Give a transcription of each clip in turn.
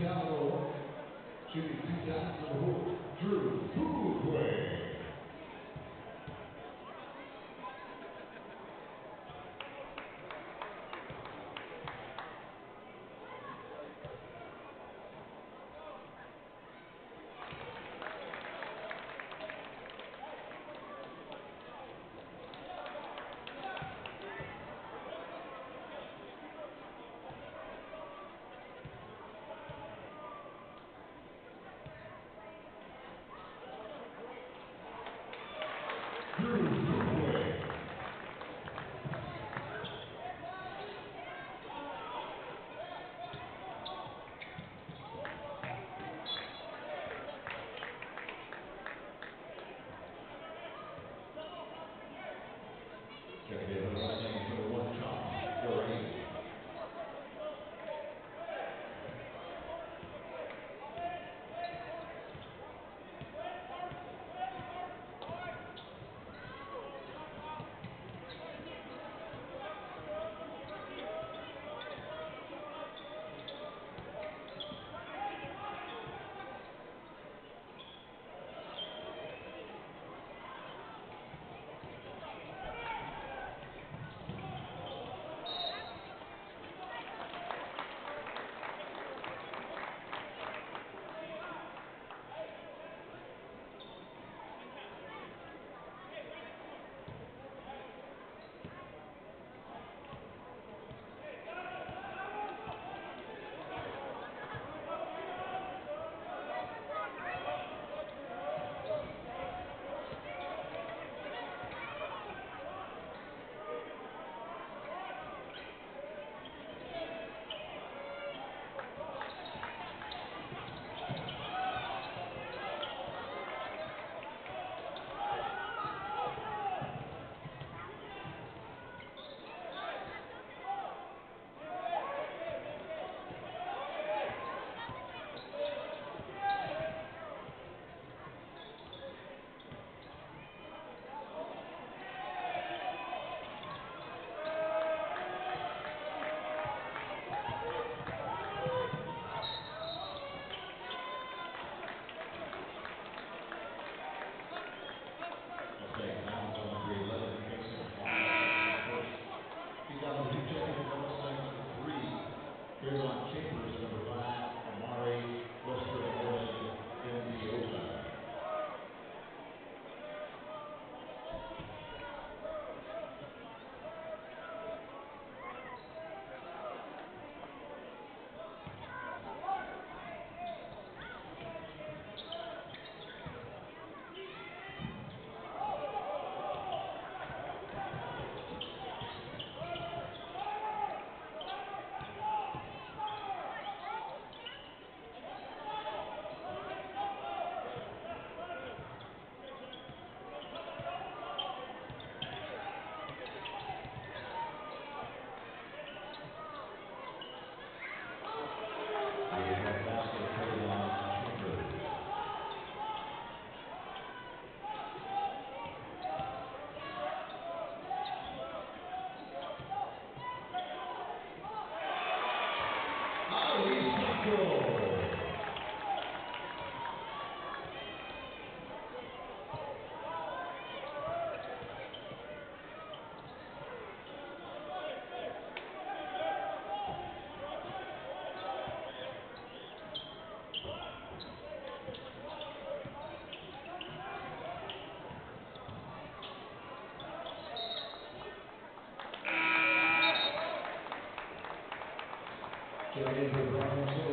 Foul shooting two times number four, Checking Blanco. Checking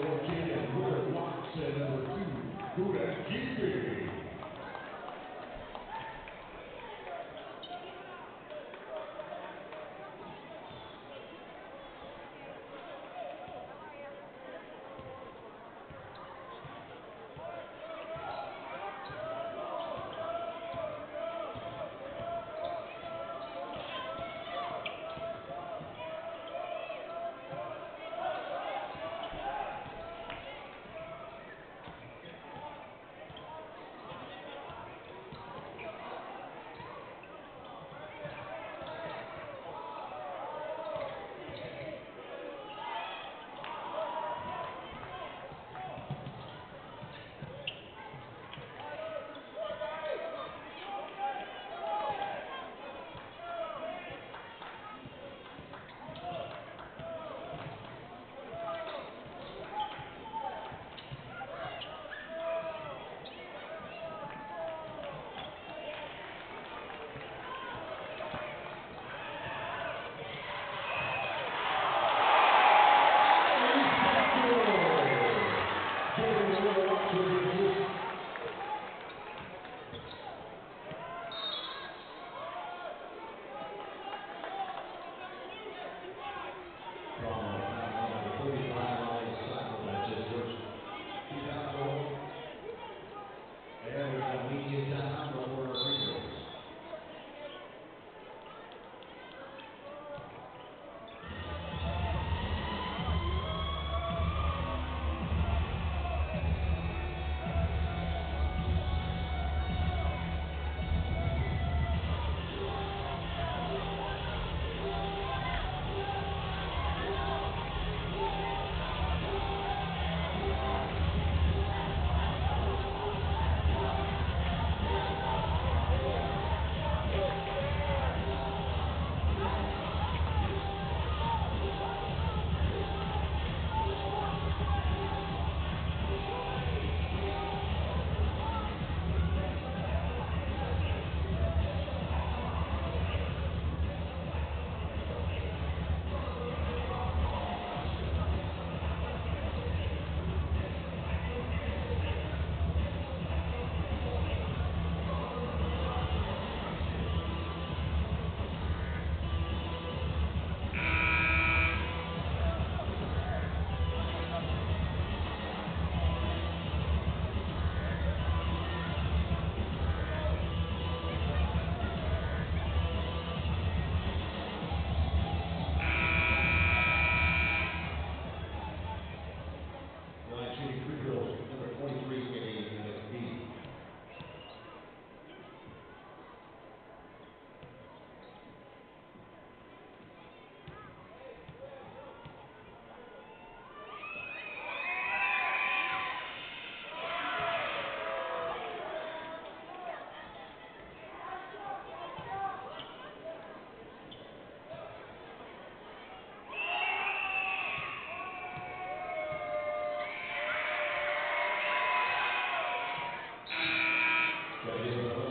Gracias.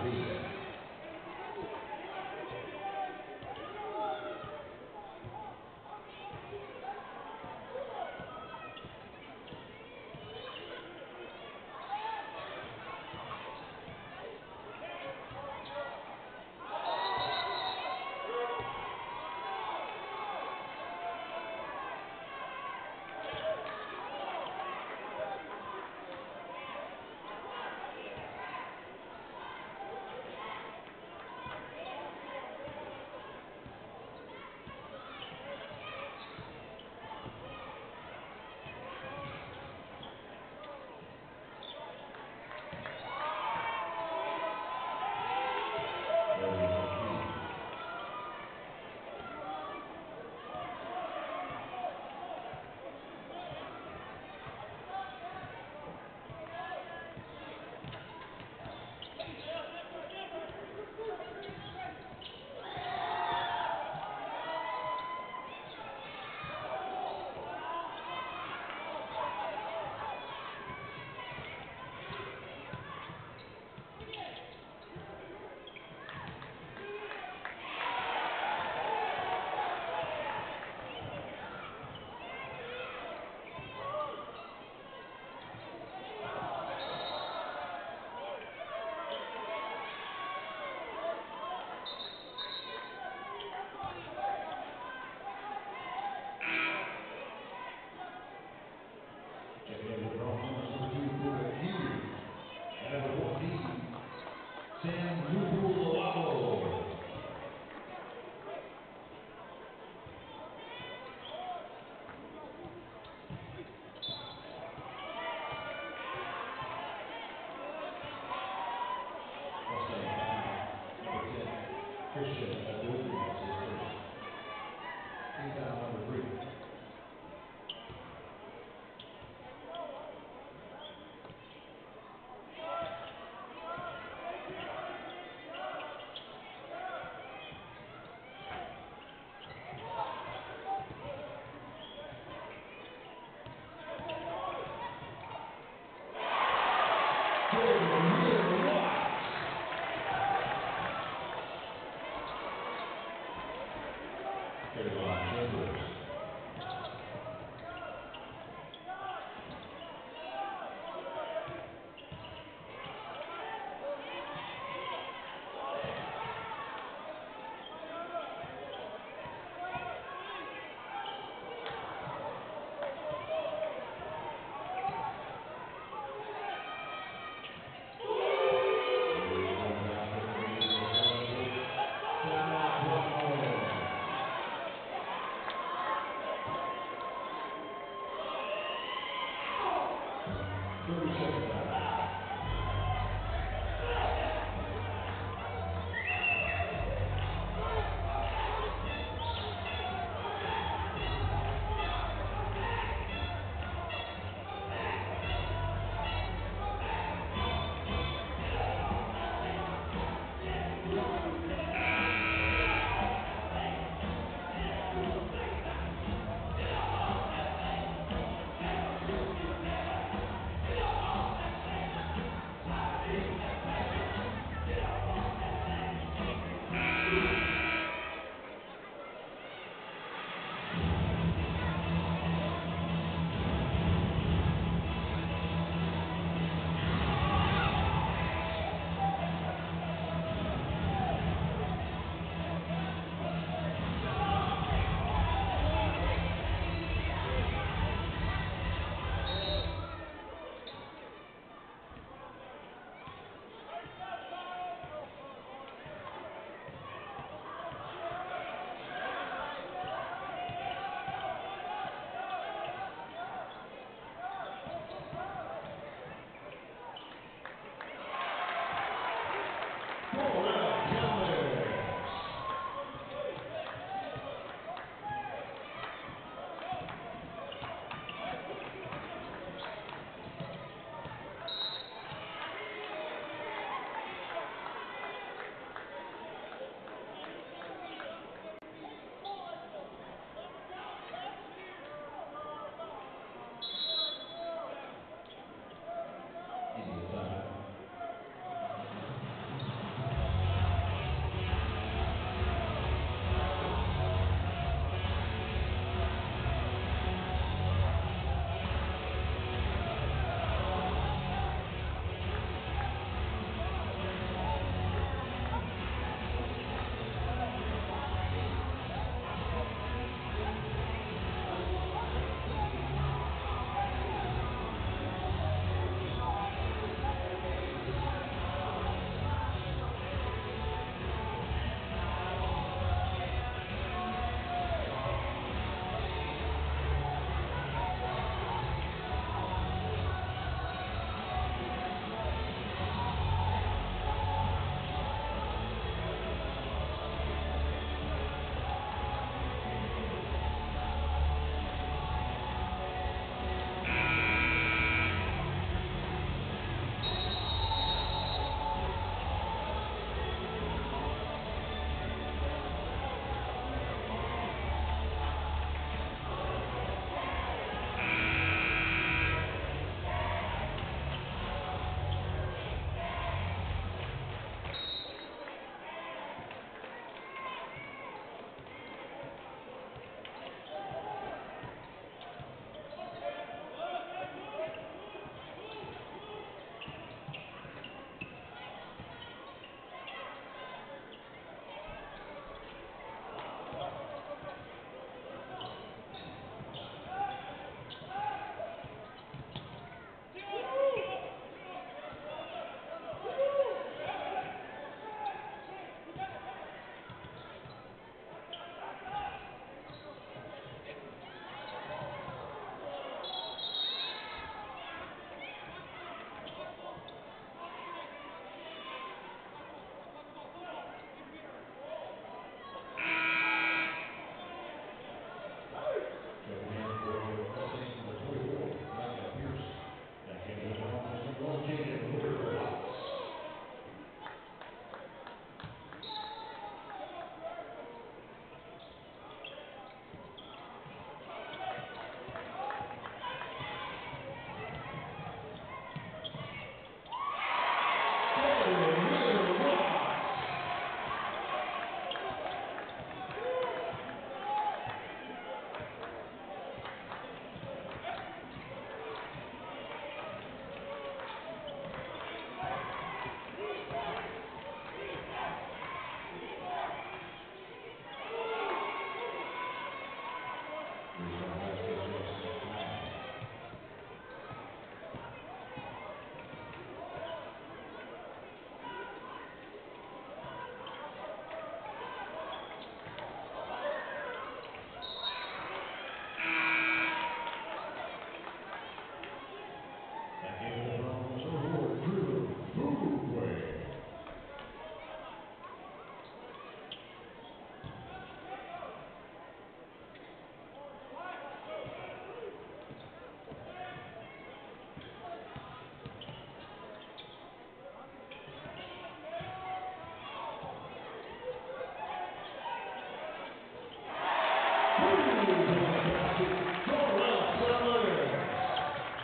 Eddie McPhee.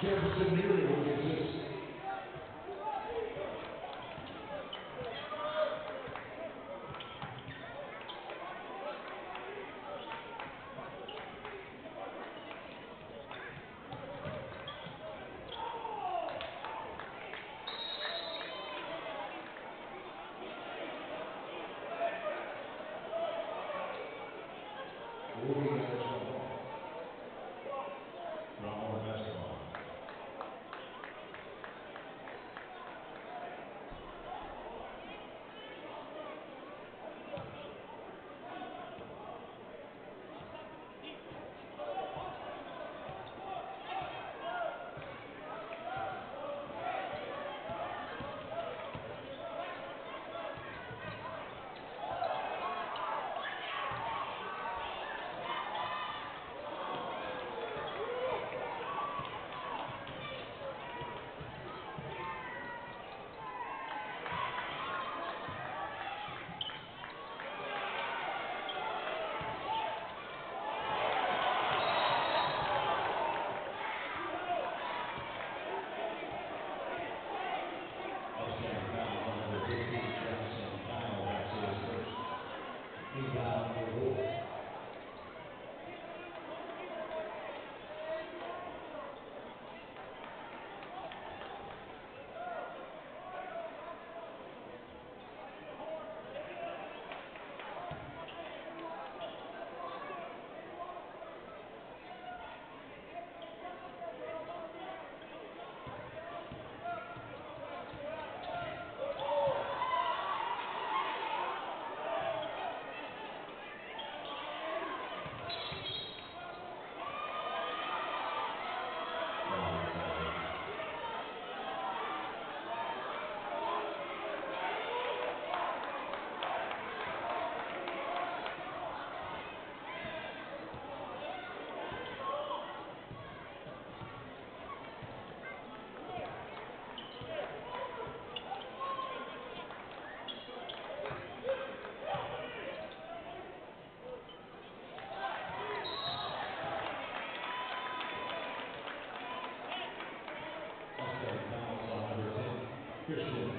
Quiero ser libre porque Dios. Fechou.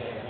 Outstanding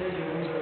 Taking leader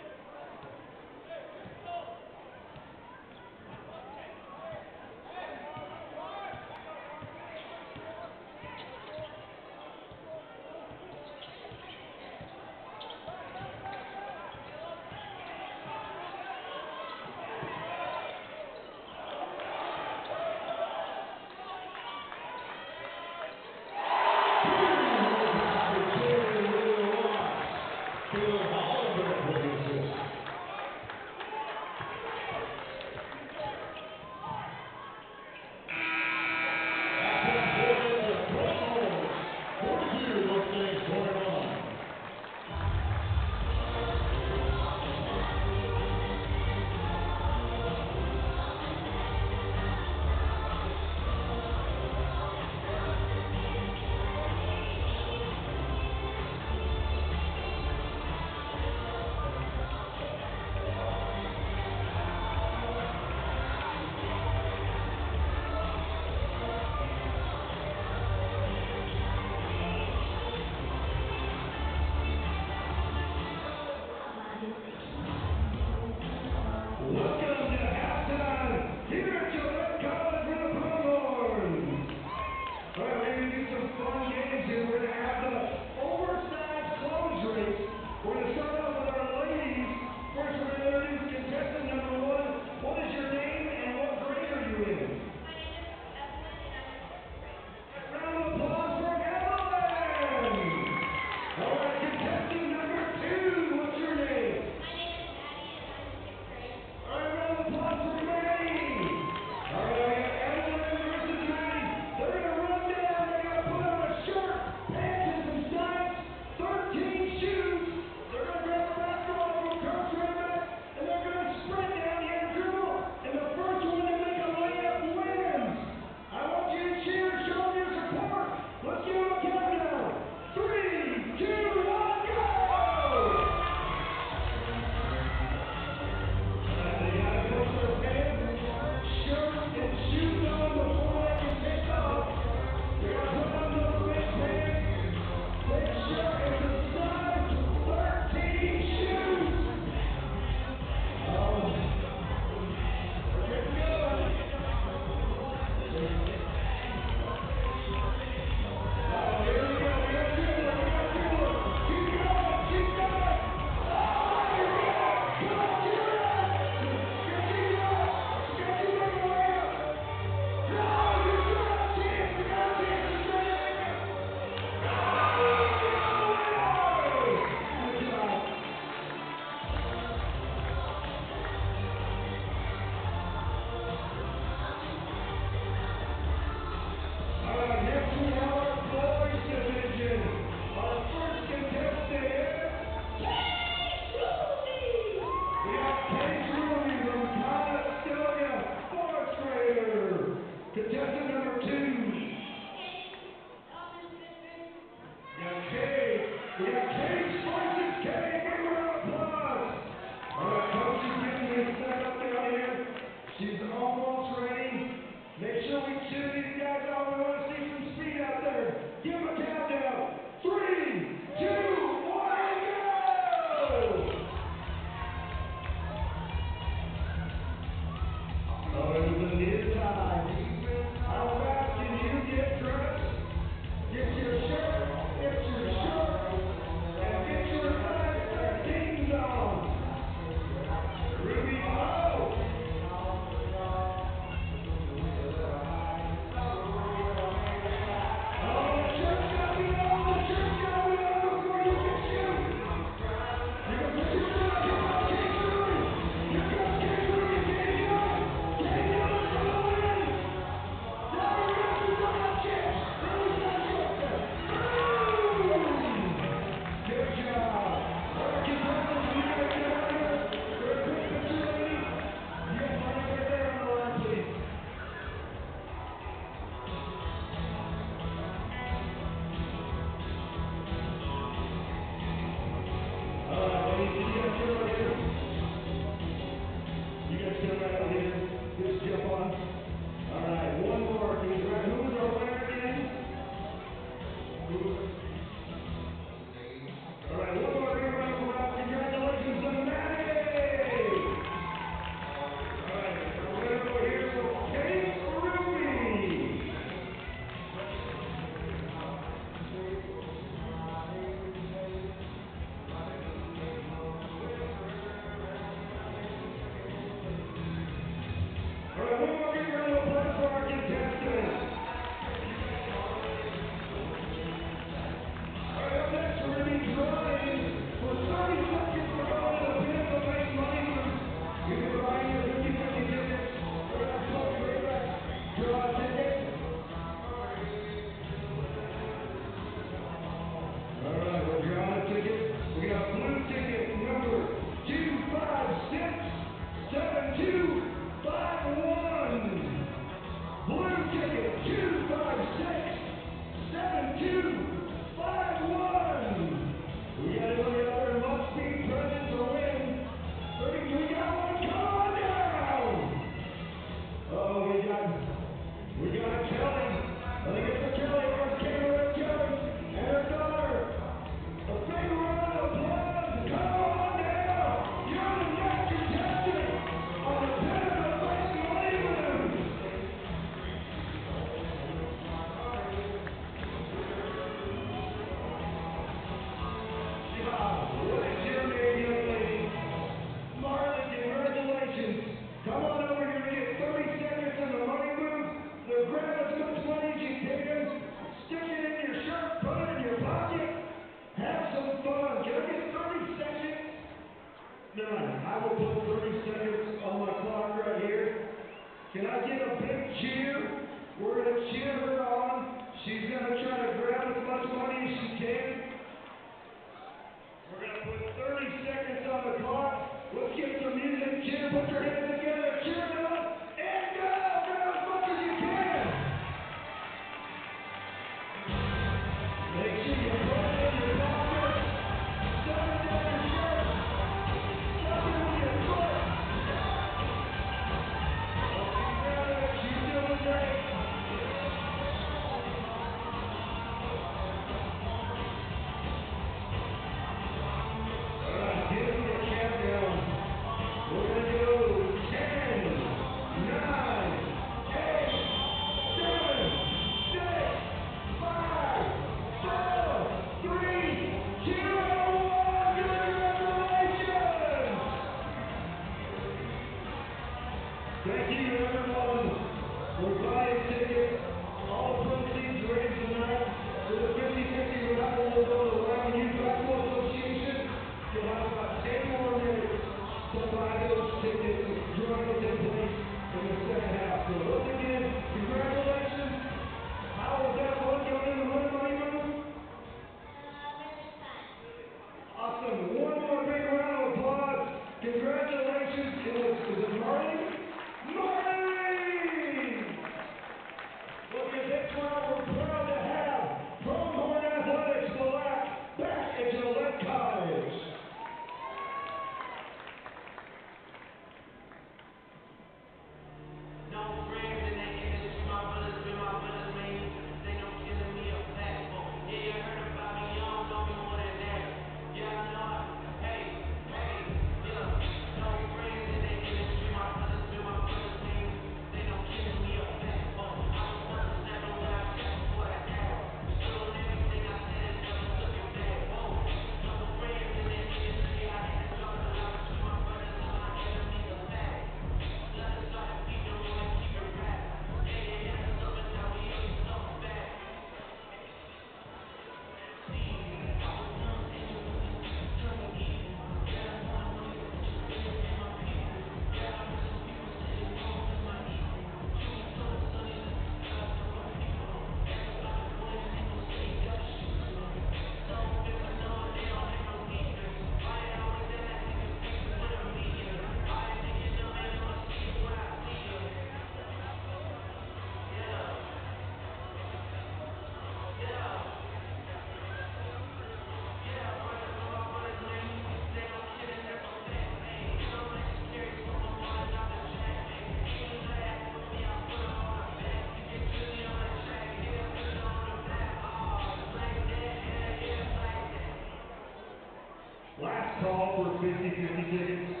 call for 50-50 tickets.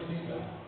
receive that.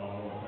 Então,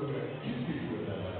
いいですよ。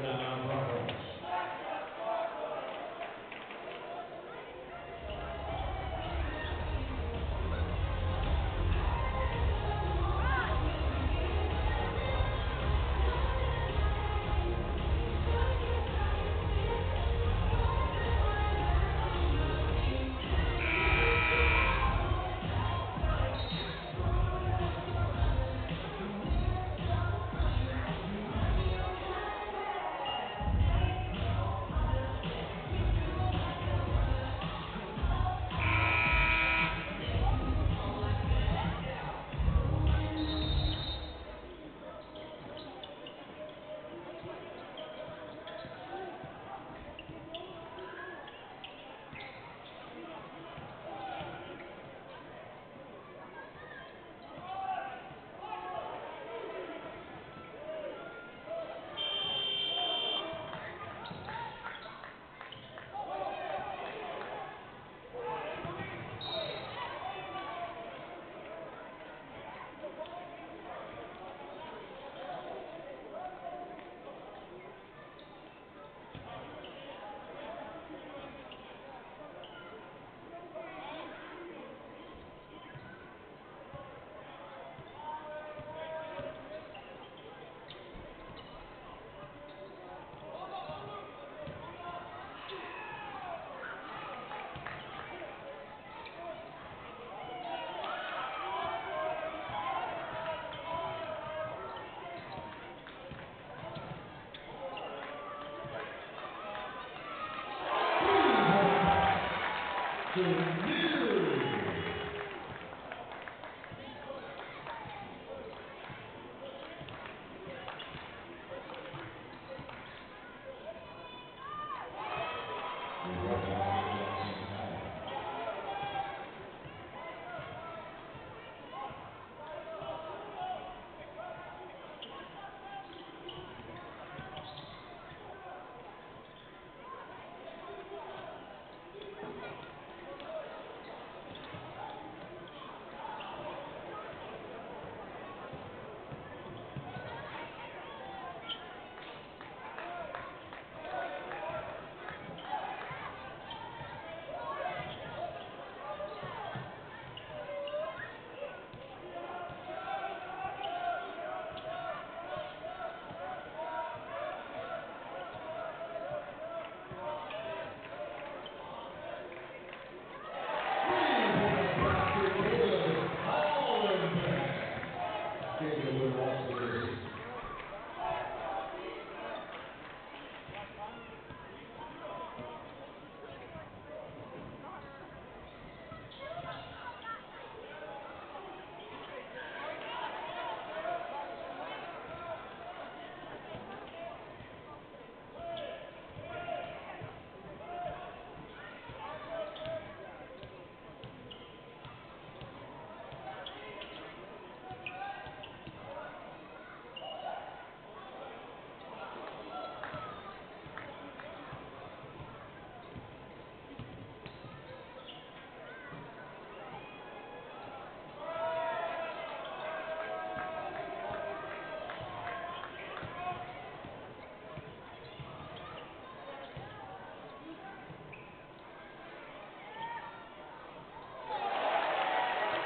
Yeah. Sumiri. We're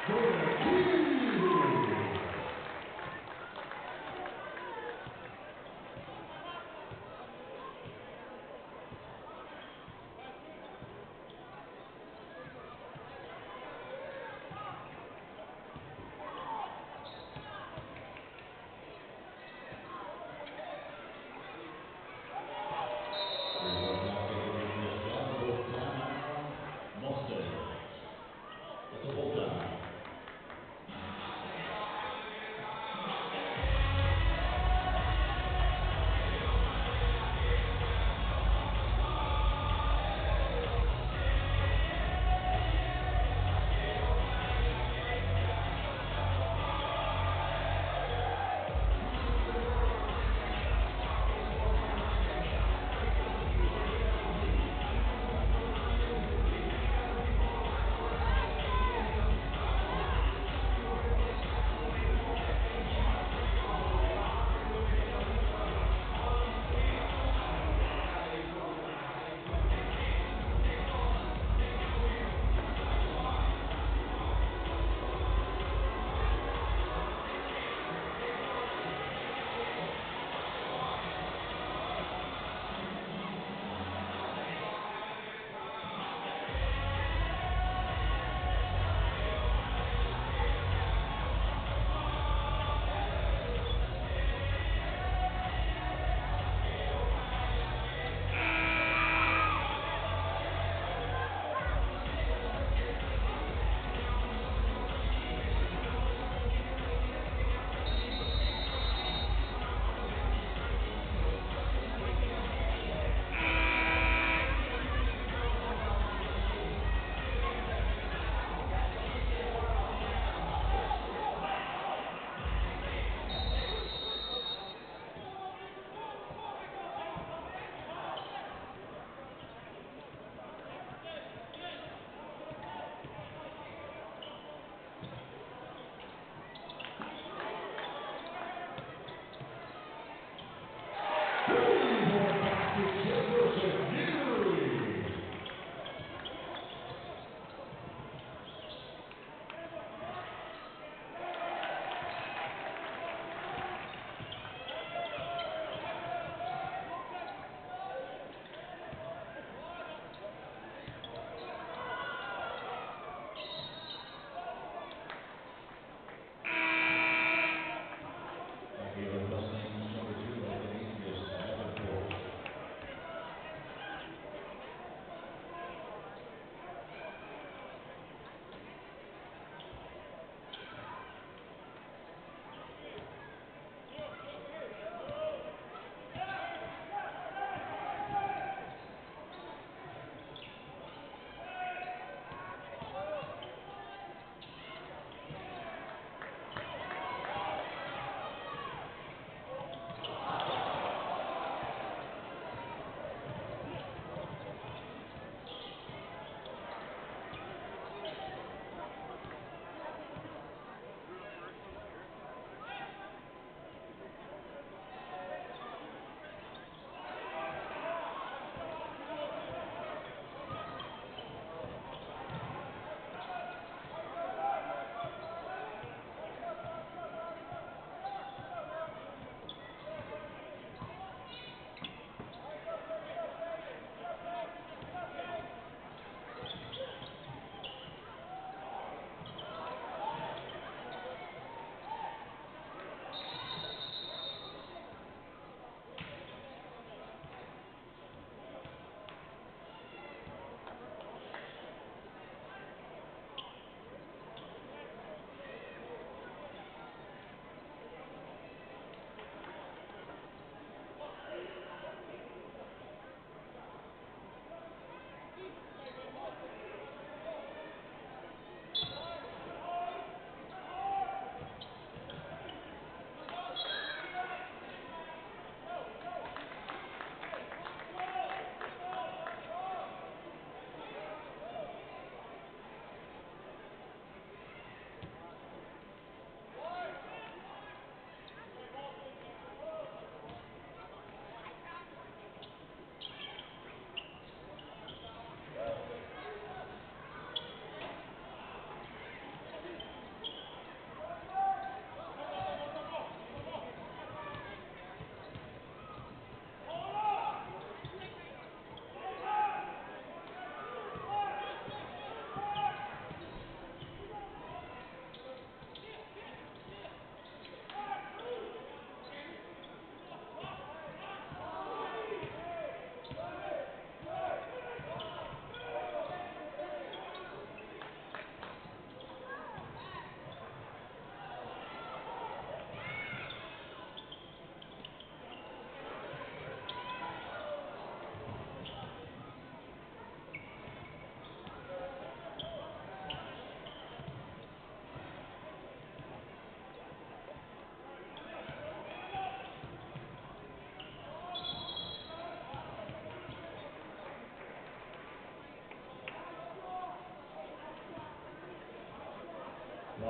Result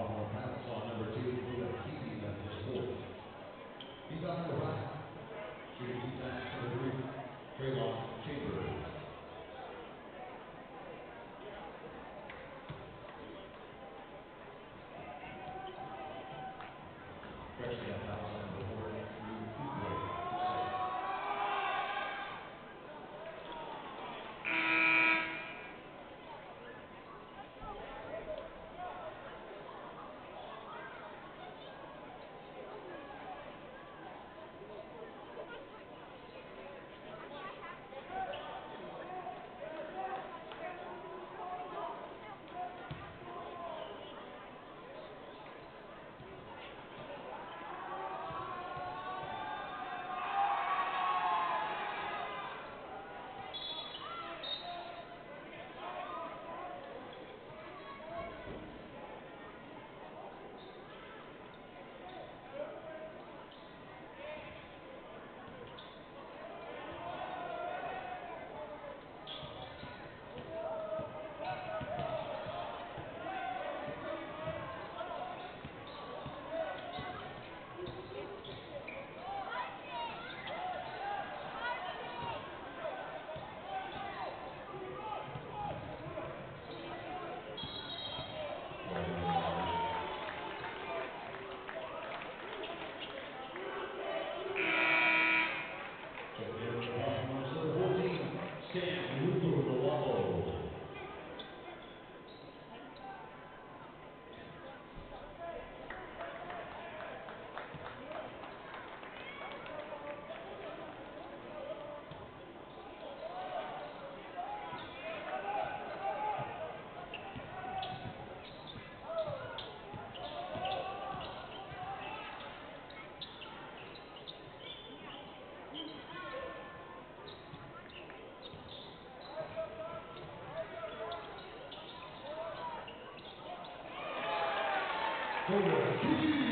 sophomore Patterson, number two, David Keeney, number four. He's on the right. Shooting defense, number three, Traylon Chambers. Freshly out como aqui.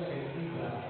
second feedback.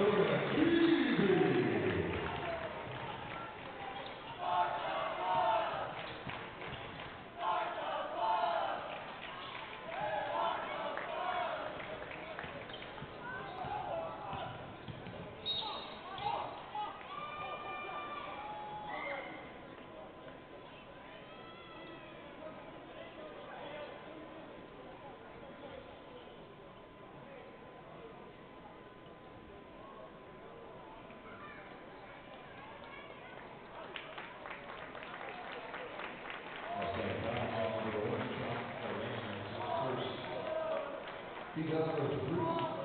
Durant, easy. He got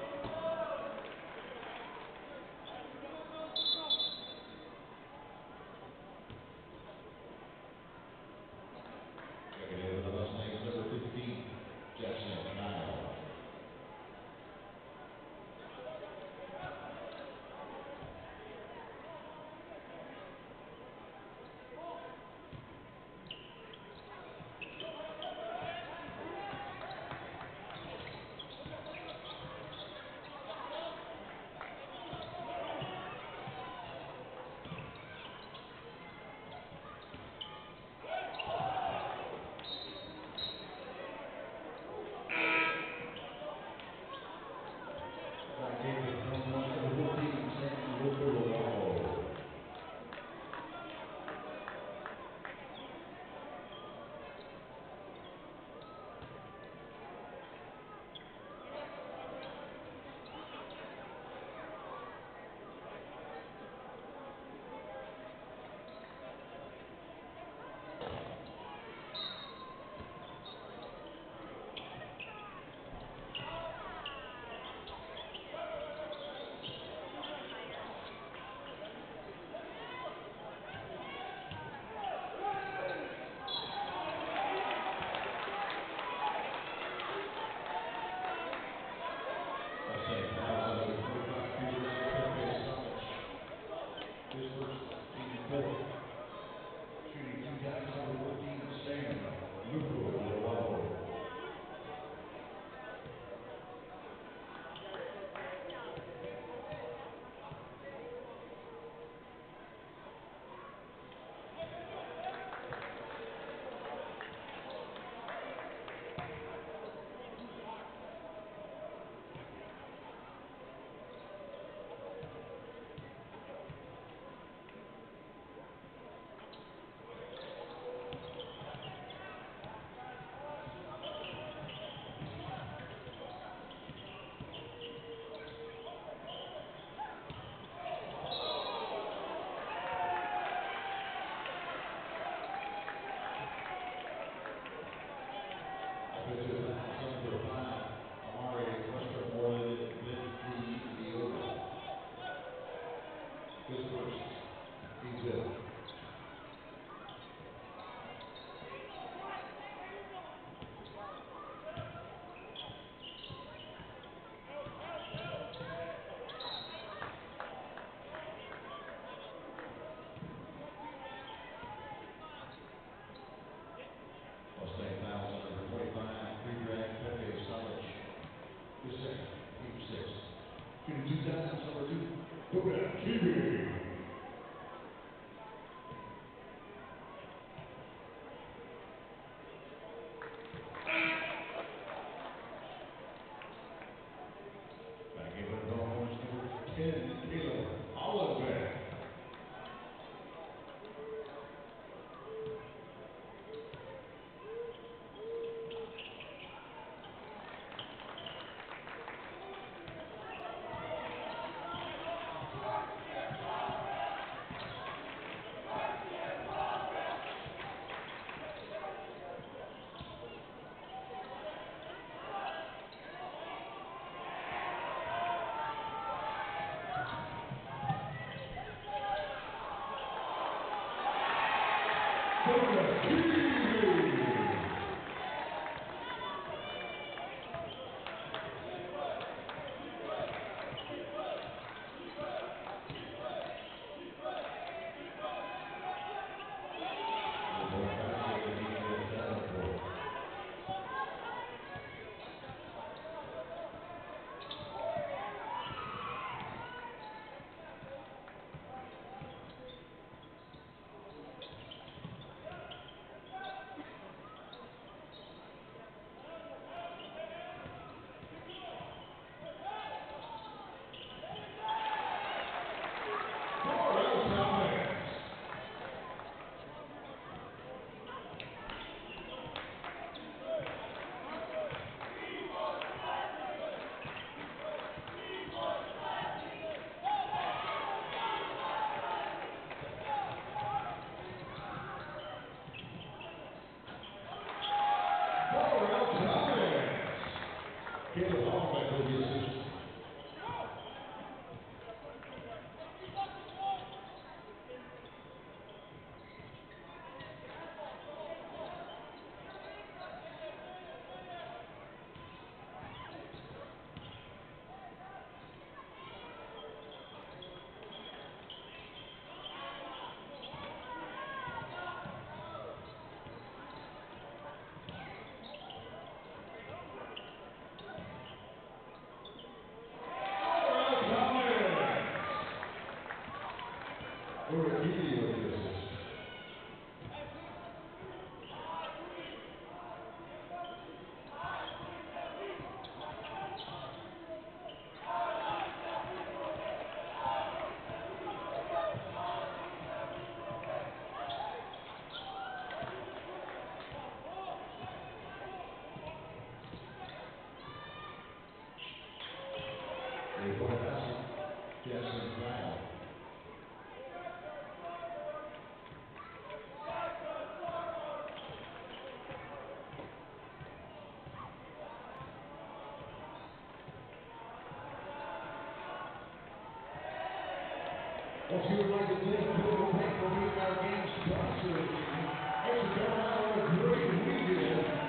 team Good. Quebec TV. Booker Keeley. Gracias. What you like to thank for our game a great.